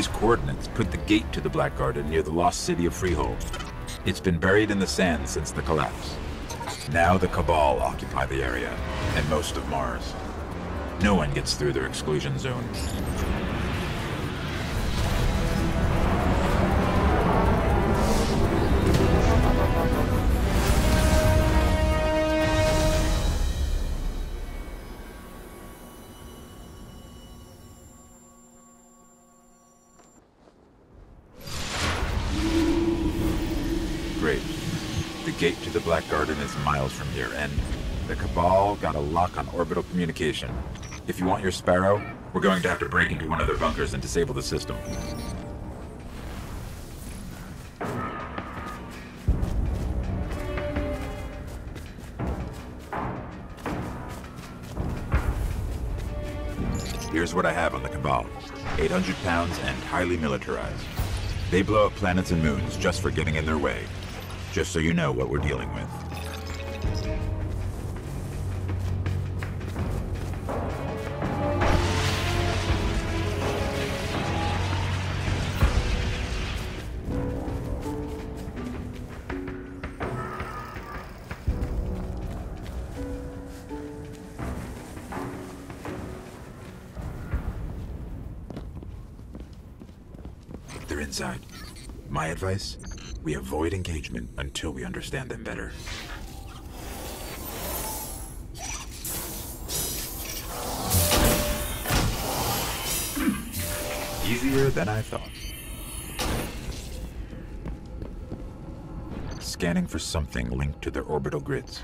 these coordinates put the gate to the Black Garden near the lost city of Freehold. It's been buried in the sand since the collapse. Now the Cabal occupy the area, and most of Mars. No one gets through their exclusion zone. Miles from here, and the Cabal got a lock on orbital communication. If you want your Sparrow, we're going to have to break into one of their bunkers and disable the system. Here's what I have on the Cabal. 800 pounds and highly militarized. They blow up planets and moons just for getting in their way. Just so you know what we're dealing with. Inside. My advice? We avoid engagement until we understand them better. Easier than I thought. Scanning for something linked to their orbital grids.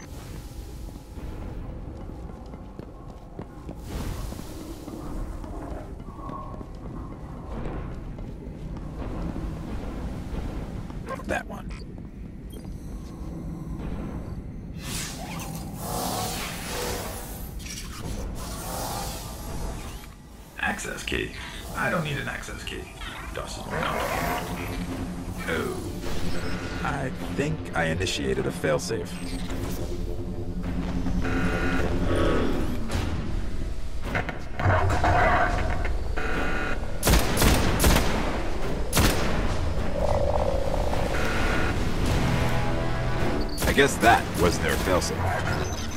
Access key. I don't need an access key. Dust is. Oh. I think I initiated a failsafe. I guess that was their failsafe.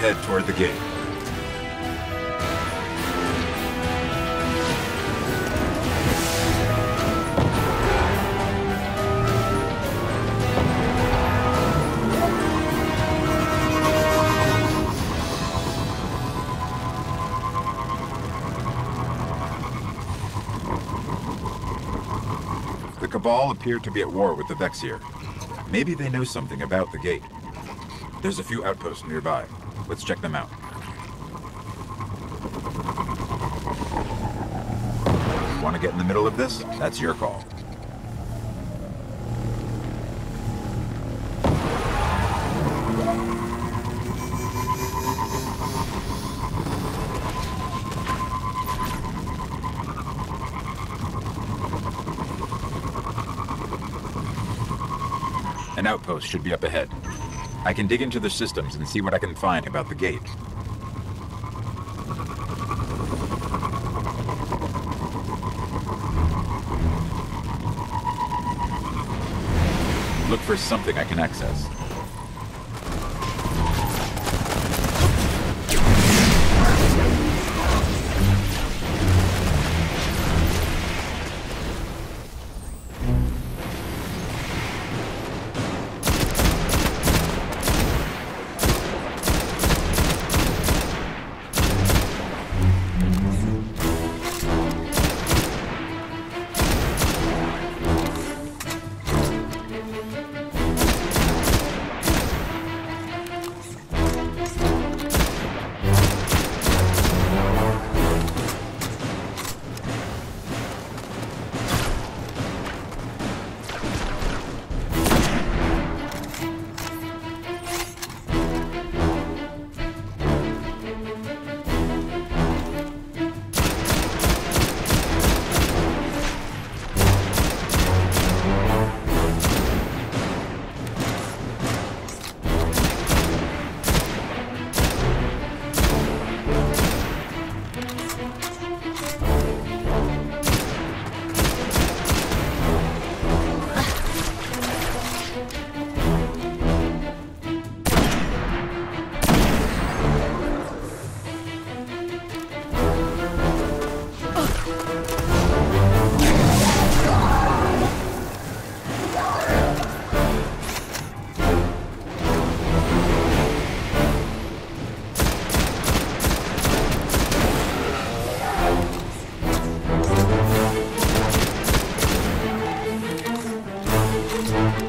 Let's head toward the gate. The Cabal appear to be at war with the Vexir. Maybe they know something about the gate. There's a few outposts nearby. Let's check them out. Want to get in the middle of this? That's your call. An outpost should be up ahead. I can dig into the systems and see what I can find about the gate. Look for something I can access. All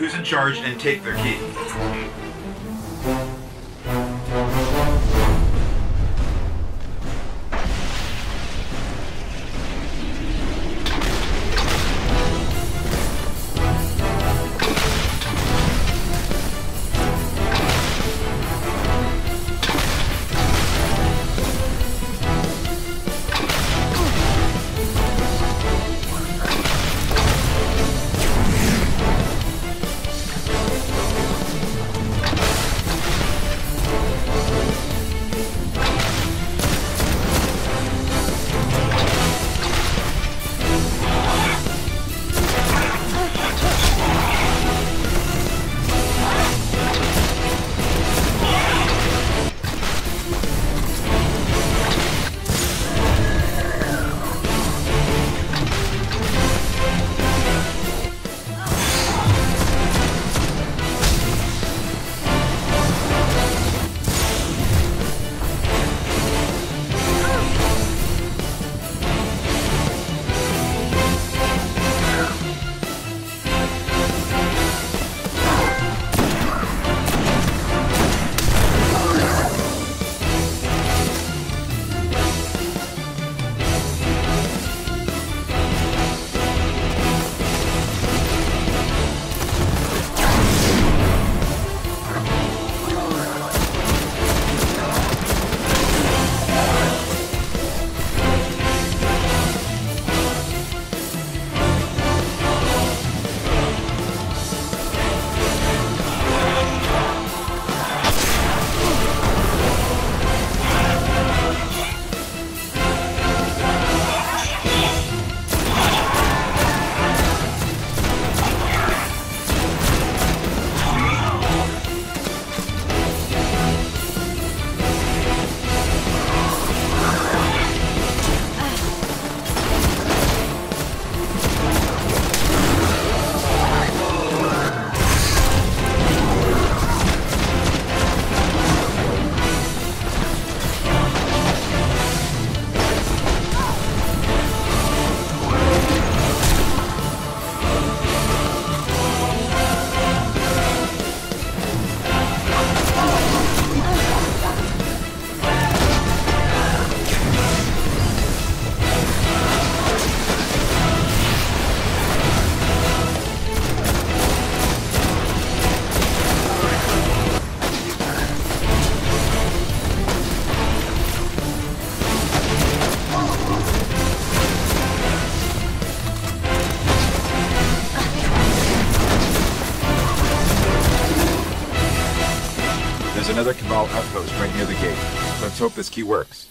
who's in charge and take their key. Hope this key works.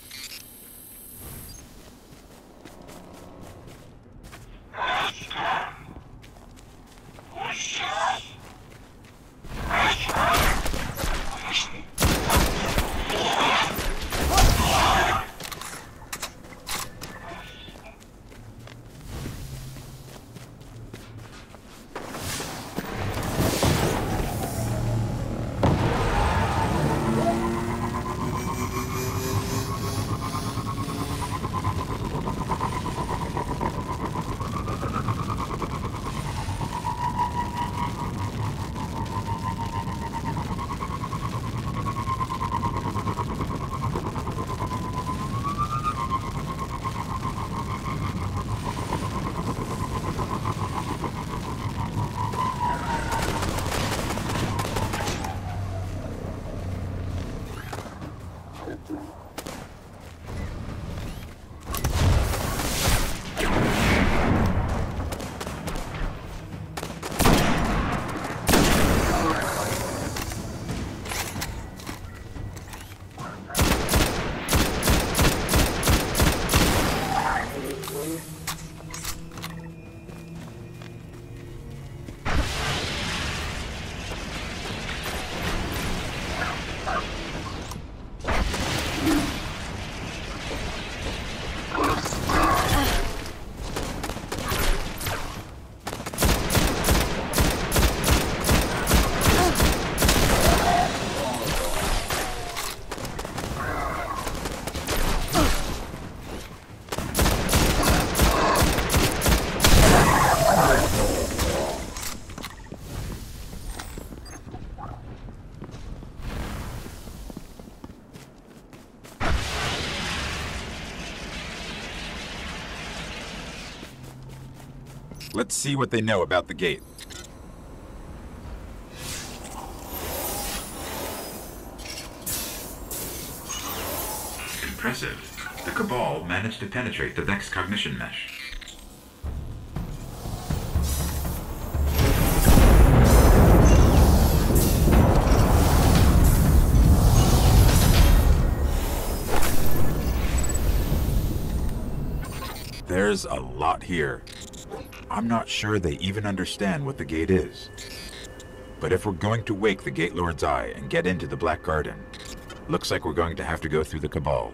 Let's see what they know about the gate. Impressive. The Cabal managed to penetrate the Vex cognition mesh. There's a lot here. I'm not sure they even understand what the gate is. But if we're going to wake the Gate Lord's eye and get into the Black Garden, looks like we're going to have to go through the Cabal.